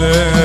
anne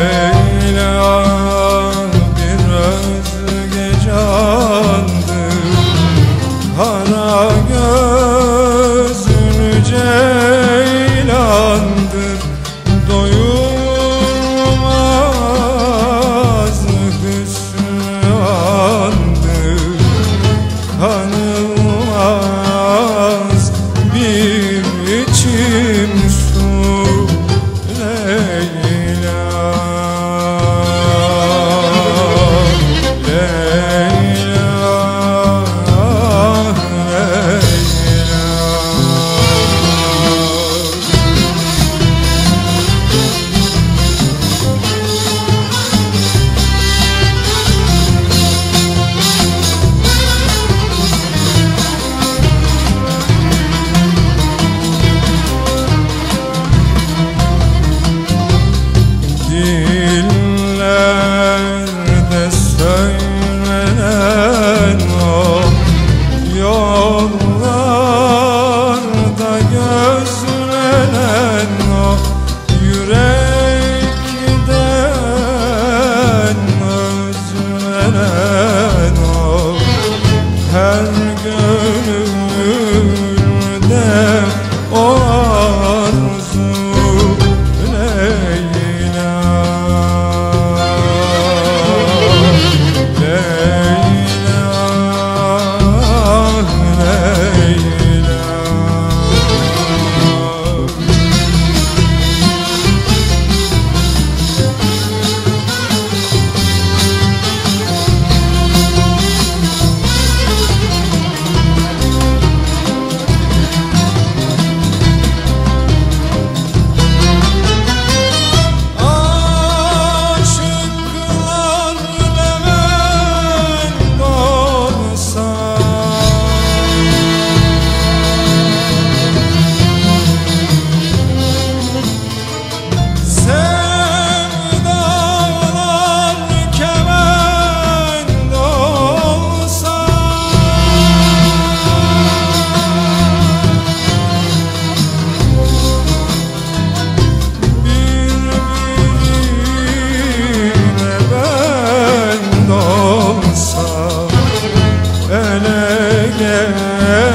quer